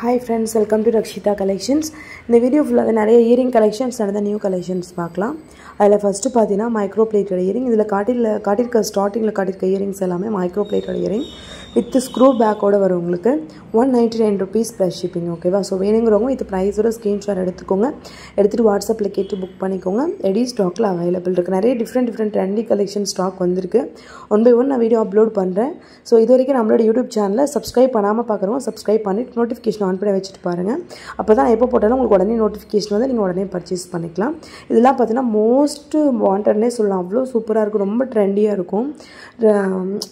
Hi friends welcome to Rakshita collections இந்த video ஃபுல்லாக நிறைய இயரிங் கலெக்ஷன்ஸ் நடந்த நியூ கலெக்ஷன்ஸ் பார்க்கலாம். அதில் ஃபஸ்ட்டு பார்த்தீங்கன்னா மைக்ரோ பிளேட்டட் இயரிங் இதில் காட்டியில் காட்டியிருக்க ஸ்டார்டிங்கில் காட்டியிருக்க இயரிங்ஸ் எல்லாமே micro plated earring with screw பேக்கோடு வரும் உங்களுக்கு. One ninety nine rupees plus shipping ஓகேவா ஸோ வேணுங்கிறவங்க இது ப்ரைஸோட ஸ்க்ரீன்ஷாட் எடுத்துக்கோங்க. எடுத்துகிட்டு வாட்ஸ்அப்பில் கேட்டு புக் பண்ணிக்கோங்க. ரெடி ஸ்டாக்கில் அவைலபிள் இருக்குது நிறைய different different trendy collection stock வந்திருக்கு. ஒன் பை ஒன் நான் வீடியோ அப்லோட் பண்ணுறேன் ஸோ இது வரைக்கும் நம்மளோட யூடியூப் சேனலில் சப்ஸ்கிரைப் பண்ணாமல் பார்க்குறோம் சப்ஸ்கிரைப் பண்ணிட்டு நோட்டிஃபிகேஷன் ஆன் பண்ணி வச்சுட்டு பாருங்கள் அப்போ தான் எப்போ போட்டாலும் உங்களுக்கு உடனே நோட்டிஃபிகேஷன் வந்து நீங்கள் உடனே பர்ச்சேஸ் பண்ணிக்கலாம். இதெல்லாம் பார்த்தீங்கன்னா மோஸ்ட்டு வாண்டட்னே சொல்லலாம். அவ்வளோ சூப்பராக இருக்கும். ரொம்ப ட்ரெண்டியாக இருக்கும்.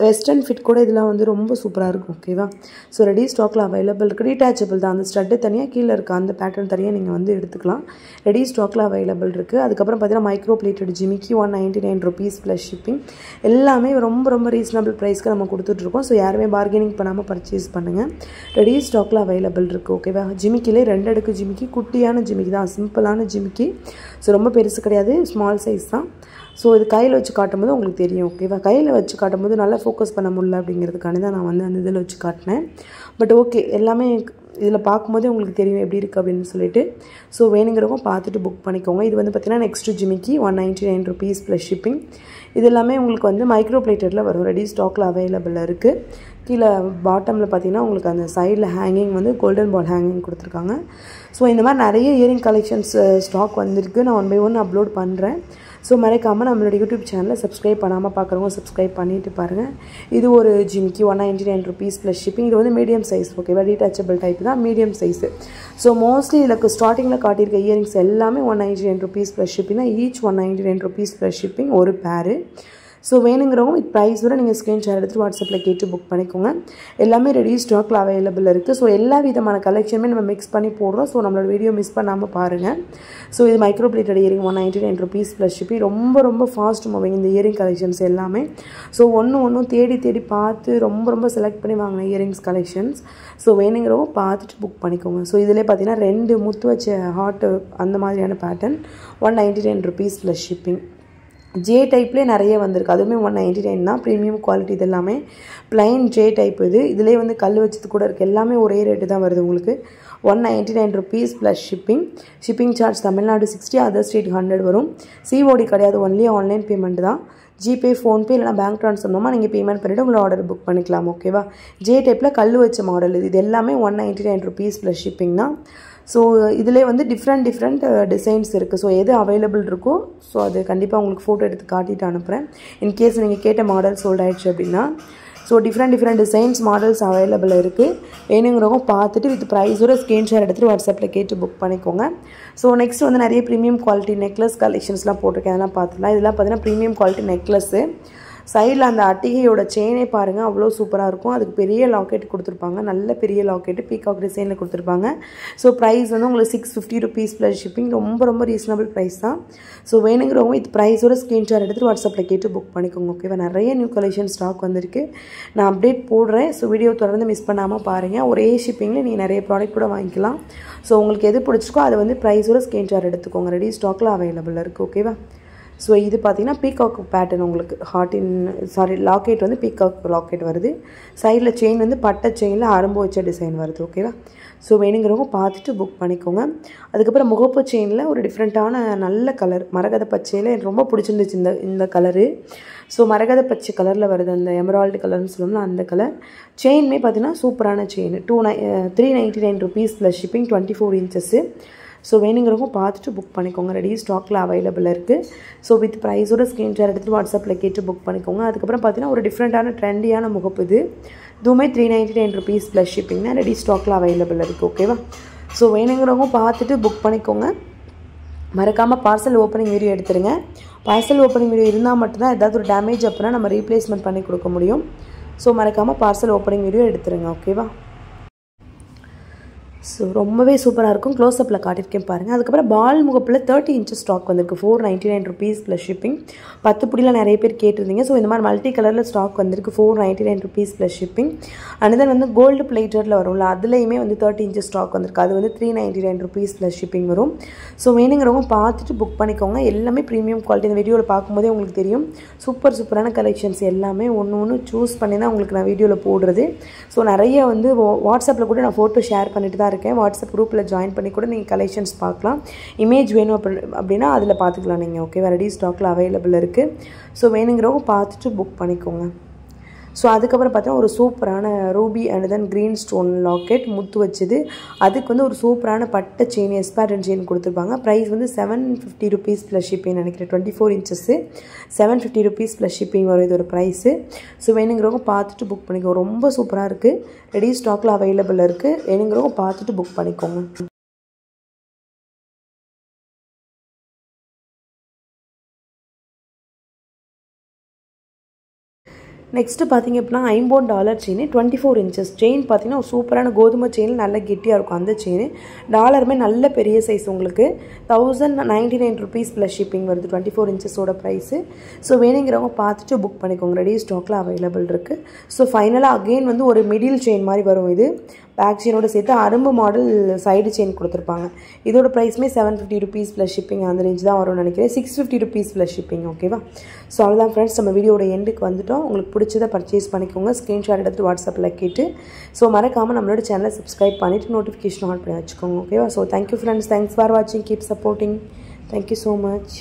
வெஸ்டர்ன் ஃபிட் கூட இதெல்லாம் வந்து ரொம்ப சூப்பராக இருக்கும். ஓகேவா ஸோ ரெடி ஸ்டாக்கில் அவைலபிள் இருக்குது ரீட்டாச்சபிள் தான். அந்த ஸ்டட்டு தனியாக கீழே இருக்க? அந்த பேட்டர்ன் தனியாக நீங்கள் வந்து எடுத்துக்கலாம். ரெடி ஸ்டாக்கில் அவைலபிள் இருக்குது அதுக்கப்புறம் பார்த்தீங்கன்னா மைக்ரோ பிளேட்டட் ஜிமிக்கி one ninety nine rupees plus shipping எல்லாமே ரொம்ப ரொம்ப ரீசனபிள் ப்ரைஸ்க்கு நம்ம கொடுத்துட்ருக்கோம் ஸோ யாருமே பார்கெனிங் பண்ணாமல் பர்ச்சேஸ் பண்ணுங்கள் ரெடி ஸ்டாக்கில் அவைலபிள் இருக்குது ஓகேவா ஜிமிக்கிலே ரெண்டு அடுக்கு ஜிமிக்கி குட்டியான ஜிமிக்கி தான் சிம்பிளான ஜிமிக்கி. ஸோ ரொம்ப பெருசு கிடையாது ஸ்மால் சைஸ் தான். ஸோ இது கையில் வச்சு காட்டும்போது உங்களுக்கு தெரியும் ஓகேவா கையில் வச்சு காட்டும்போது நல்லா ஃபோக்கஸ் பண்ண முடியல அப்படிங்கிறதுக்காண்டி தான் நான் வந்து அந்த இதில் வச்சு காட்டினேன். பட் ஓகே எல்லாமே இதில் பார்க்கும்போதே உங்களுக்கு தெரியும் எப்படி இருக்குது அப்படின்னு சொல்லிட்டு. ஸோ வேணுங்கிறவங்க பார்த்துட்டு புக் பண்ணிக்கோங்க. இது வந்து பார்த்திங்கன்னா நெக்ஸ்ட் ஜிமிக்கி one ninety nine rupees plus shipping இது எல்லாமே உங்களுக்கு வந்து மைக்ரோ பிளேட்டரில் வரும் ரெடி ஸ்டாக்கில் அவைலபிளாக இருக்குது கீழே பாட்டமில் பார்த்தீங்கன்னா உங்களுக்கு அந்த சைடில் ஹேங்கிங் வந்து கோல்டன் பால் ஹேங்கிங் கொடுத்துருக்காங்க. ஸோ இந்த மாதிரி நிறைய இயரிங் கலெக்ஷன்ஸ் ஸ்டாக் வந்திருக்கு. நான் ஒன் பை ஒன் அப்லோட் பண்ணுறேன் ஸோ மறைக்காமல் நம்மளோட யூடியூப் சேனலில் சப்ஸ்கிரைப் பண்ணாமல் பார்க்குறவங்க சப்ஸ்கிரைப் பண்ணிவிட்டு பாருங்கள் இது ஒரு ஜிமிக்கி one ninety nine rupees plus shipping இது வந்து மீடியம் சைஸ் ஓகேவா டீட்டாச்சபிள் டைப் தான் மீடியம் சைஸு ஸோ மோஸ்ட்லி இதில் ஸ்டார்டிங்கில் காட்டியிருக்க இயரிங்ஸ் எல்லாமே one ninety nine rupees plus shipping தான். Each one ninety nine rupees plus shipping ஒரு பேரு ஸோ வேணுங்கிறவங்க வித் ப்ரைஸோட நீங்கள் ஸ்க்ரீன்ஷாட் எடுத்து வாட்ஸ்அப்பில் கேட்டு புக் பண்ணிக்கோங்க. எல்லாமே ரெடி ஸ்டாக்கில் அவைலபிள் இருக்குது ஸோ எல்லா விதமான கலெக்ஷனுமே நம்ம மிக்ஸ் பண்ணி போடுறோம். ஸோ நம்மளோட வீடியோ மிஸ் பண்ணாமல் பாருங்கள் ஸோ இது micro plated earring one ninety nine rupees plus shipping ரொம்ப ரொம்ப ஃபாஸ்ட் மூவிங் இந்த இயரிங் கலெக்ஷன்ஸ் எல்லாமே. ஸோ ஒன்று ஒன்றும் தேடி தேடி பார்த்து ரொம்ப ரொம்ப செலக்ட் பண்ணி வாங்கின இயரிங்ஸ் கலெக்ஷன்ஸ் ஸோ வேணுங்கிறவங்க பார்த்துட்டு புக் பண்ணிக்கோங்க. ஸோ இதில் பார்த்தீங்கன்னா ரெண்டு முத்து வச்ச ஹார்ட் அந்த மாதிரியான pattern one ninety nine rupees plus shipping J டைப்லேயே நிறைய வந்திருக்கு. அதுவுமே ஒன் நைன்டி நைன் தான். ப்ரீமியம் குவாலிட்டி இது எல்லாமே. ப்ளைன் ஜே டைப் இது. இதிலே வந்து கல் வச்சது கூட இருக்குது எல்லாமே ஒரே ரேட்டு தான் வருது உங்களுக்கு. One ninety nine rupees plus shipping shipping charge Tamil Nadu sixty other state hundred வரும். சிஓடி கிடையாது. ஒன்லி ஆன்லைன் பேமெண்ட் தான். ஜிபே ஃபோன்பே இல்லைனா பேங்க் ட்ரான்ஸ்ஃபர் மூலமாக நீங்கள் பேமெண்ட் பண்ணிவிட்டு உங்களை ஆர்டர் புக் பண்ணிக்கலாம். ஓகேவா ஜே டைப்பில் கல் வச்ச மாடல் இது. இது எல்லாமே one ninety nine rupees plus shipping தான். ஸோ இதிலே வந்து டிஃப்ரெண்ட் டிஃப்ரெண்ட் டிசைன்ஸ் இருக்குது ஸோ எது அவைலபிள் இருக்கோ ஸோ அது கண்டிப்பாக உங்களுக்கு ஃபோட்டோ எடுத்து காட்டிட்டு அனுப்புகிறேன் இன்கேஸ் நீங்கள் கேட்ட மாடல் சோல்ட் ஆயிடுச்சு அப்படின்னா so different different designs models available இருக்குது வேணுங்கிறவங்க பார்த்துட்டு வித் ப்ரைஸோட ஸ்க்ரீன்ஷாட் எடுத்துகிட்டு வாட்ஸ்அப்பில் கேட்டு புக் பண்ணிக்கோங்க. ஸோ நெக்ஸ்ட் வந்து நிறைய ப்ரீமியம் குவாலிட்டி நெக்லஸ் கலெக்ஷன்ஸ்லாம் போட்டிருக்கேன். அதெல்லாம் பார்த்துக்கலாம். இதெல்லாம் பார்த்தீங்கன்னா ப்ரீமியம் குவாலிட்டி நெக்லஸ்ஸு சைடில் அந்த அட்டிகையோட செயினே பாருங்கள் அவ்வளோ சூப்பராக இருக்கும். அதுக்கு பெரிய லாக்கெட் கொடுத்துருப்பாங்க. நல்ல பெரிய லாக்கெட்டு பீகாக் டிசைனில் கொடுத்துருப்பாங்க. ஸோ ப்ரைஸ் வந்து உங்களுக்கு six fifty rupees plus shipping ரொம்ப ரொம்ப ரீசனபிள் ப்ரைஸ் தான். ஸோ வேணுங்கிறவங்க இது ப்ரைஸோட ஸ்க்ரீன்ஷாட் எடுத்துகிட்டு வாட்ஸ்அப்பில் கேட்டு புக் பண்ணிக்கோங்க ஓகேவா நிறைய நியூ கலெக்ஷன் ஸ்டாக் வந்திருக்கு. நான் அப்டேட் போடுறேன். ஸோ வீடியோ தொடர்ந்து மிஸ் பண்ணாமல் பாருங்கள் ஒரே ஷிப்பிங்கில் நீங்கள் நிறைய ப்ராடக்ட் கூட வாங்கிக்கலாம். ஸோ உங்களுக்கு எது பிடிச்சிக்கோ அதை வந்து ப்ரைஸோட ஸ்க்ரீன்ஷாட் எடுத்துக்கோங்க. ரெடி ஸ்டாக்கில் அவைலபிள் இருக்குது ஓகேவா ஸோ இது பார்த்தீங்கன்னா பீகாக் பேட்டர்ன் உங்களுக்கு ஹார்டின் சாரி லாக்கெட் வந்து பீகாக் லாக்கெட் வருது. சைடில் செயின் வந்து பட்டை செயினில் அரும்பு வச்ச டிசைன் வருது ஓகேவா ஸோ வேணுங்கிறவங்க பார்த்துட்டு புக் பண்ணிக்கோங்க. அதுக்கப்புறம் முகப்பு செயினில் ஒரு டிஃப்ரெண்ட்டான நல்ல கலர் மரகத பச்சையில் எனக்கு ரொம்ப பிடிச்சிருந்துச்சு இந்த இந்த கலரு ஸோ மரகத பச்சை கலரில் வருது அந்த எமரால்டு கலர்னு சொல்லணும்னா அந்த கலர் செயின்மே பார்த்தீங்கன்னா சூப்பரான chain two nine three ninety nine ருபீஸில் shipping twenty four inches so வேணுங்கிறவங்க பார்த்துட்டு புக் பண்ணிக்கோங்க. ரெடி ஸ்டாக்கில் அவைலபிள் இருக்குது ஸோ வித் ப்ரைஸோட ஸ்க்ரீன்ஷாட் எடுத்துகிட்டு வாட்ஸ்அப்பில் கேட்டு புக் பண்ணிக்கோங்க. அதுக்கப்புறம் பார்த்தீங்கன்னா ஒரு டிஃப்ரெண்ட்டான ட்ரெண்டியான முகப்பு இது இதுவுமே three ninety nine rupees plus shipping தான் ரெடி ஸ்டாக்கில் அவைலபிள் இருக்குது ஓகேவா ஸோ வேணுங்கிறவங்க பார்த்துட்டு புக் பண்ணிக்கோங்க. மறக்காமல் பார்சல் ஓப்பனிங் வீடியோ எடுத்துருங்க. பார்சல் ஓப்பனிங் வீடியோ இருந்தால் மட்டும்தான் ஏதாவது ஒரு டேமேஜ் அப்படின்னா நம்ம ரீப்ளேஸ்மெண்ட் பண்ணி கொடுக்க முடியும். ஸோ மறக்காமல் பார்சல் ஓப்பனிங் வீடியோ எடுத்துருங்க. ஓகேவா ஸோ ரொம்பவே சூப்பராக இருக்கும். க்ளோஸ்அப்பில் காட்டியிருக்கேன் பாருங்கள் அதுக்கப்புறம் பால் முகப்பில் தேர்ட்டி இன்ச்சஸ் ஸ்டாக் வந்திருக்கு. Four ninety nine rupees plus shipping பத்து புடியில் நிறைய பேர் கேட்டிருந்தீங்க. ஸோ இந்த மாதிரி மல்டி கலரில் ஸ்டாக் வந்திருக்கு. Four ninety nine rupees plus shipping and then வந்து கோல்டு பிளேட்டரில் வரும்ல அதுலேயுமே வந்து தேர்ட்டி இன்ச்சஸ் ஸ்டாக் வந்திருக்கு. அது வந்து three ninety nine rupees plus shipping வரும். ஸோ வேணுங்கிறவங்க பார்த்துட்டு புக் பண்ணிக்கோங்க. எல்லாமே ப்ரீமியம் குவாலிட்டி இந்த வீடியோவில் பார்க்கும்போதே உங்களுக்கு தெரியும். சூப்பர் சூப்பரான கலெக்ஷன்ஸ் எல்லாமே ஒன்று ஒன்று சூஸ் பண்ணி தான் உங்களுக்கு நான் வீடியோவில் போடுறது. ஸோ நிறைய வந்து வாட்ஸ்அப்பில் கூட நான் ஃபோட்டோ ஷேர் பண்ணிட்டு தான் இருக்கேன். வாட்ஸ்அப் குரூப்பில் ஜாயின் பண்ணி கூட நீங்கள் கலெக்ஷன்ஸ் பார்க்கலாம். இமேஜ் வேணும் அப்படி அப்படின்னா அதில் பார்த்துக்கலாம் நீங்கள் ஓகேவா ரெடி ஸ்டாக்கில் அவைலபிள் இருக்குது ஸோ வேணுங்கிறவங்க பார்த்துட்டு புக் பண்ணிக்கோங்க. ஸோ அதுக்கப்புறம் பார்த்தீங்கன்னா ஒரு சூப்பரான ruby and then green stone locket முத்து வச்சது. அதுக்கு வந்து ஒரு சூப்பரான பட்டை செயின் எஸ்பேரன் செயின் கொடுத்துருப்பாங்க. ப்ரைஸ் வந்து seven fifty rupees plus shipping நினைக்கிறேன். Twenty four inches seven fifty rupees plus shipping வரும். இது ஒரு ப்ரைஸு ஸோ வேணுங்கிறவங்க பார்த்துட்டு புக் பண்ணிக்கோங்க. ரொம்ப சூப்பராக இருக்குது ரெடி ஸ்டாக்கில் அவைலபிள் இருக்குது வேணுங்கிறவங்க பார்த்துட்டு புக் பண்ணிக்கோங்க. நெக்ஸ்ட்டு பார்த்தீங்க அப்படின்னா ஐம்போன் dollar chain twenty four inches chain பார்த்தீங்கன்னா ஒரு சூப்பரான கோதுமை செயின் நல்ல கெட்டியாக இருக்கும் அந்த செயின் டாலருமே நல்ல பெரிய சைஸ் உங்களுக்கு. Thousand ninety nine rupees plus shipping வருது டுவெண்ட்டி ஃபோர் இன்ச்சஸோட ப்ரைஸு ஸோ வேணுங்கிறவங்க பார்த்துட்டு புக் பண்ணிக்கோங்க. ரெடி ஸ்டாக்கில் அவைலபிள் இருக்குது ஸோ ஃபைனலாக அகெயின் வந்து ஒரு மிடில் செயின் மாதிரி வரும் இது. பேக் செயினோட சேர்த்து அரும்பு மாடல் சைடு செயின் கொடுத்துருப்பாங்க. இதோட ப்ரைஸுமே seven fifty rupees plus shipping அந்த ரேஞ்ச் தான் வரும்னு நினைக்கிறேன். Six fifty rupees plus shipping ஓகேவா ஸோ அவ்வளோதான் ஃப்ரெண்ட்ஸ் நம்ம வீடியோட எண்டுக்கு வந்துட்டோம். உங்களுக்கு பிடிச்சதை பர்ச்சேஸ் பண்ணிக்கோங்க. ஸ்க்ரீன்ஷாட் எடுத்து வாட்ஸ்அப்பில் கேட்டு ஸோ மறக்காமல் நம்மளோட சேனலை சப்ஸ்கிரைப் பண்ணிவிட்டு நோட்டிஃபிகேஷன் ஆன் பண்ணி வச்சுக்கோங்க ஓகேவா so thank you friends thanks for வாட்சிங் keep supporting thank you so much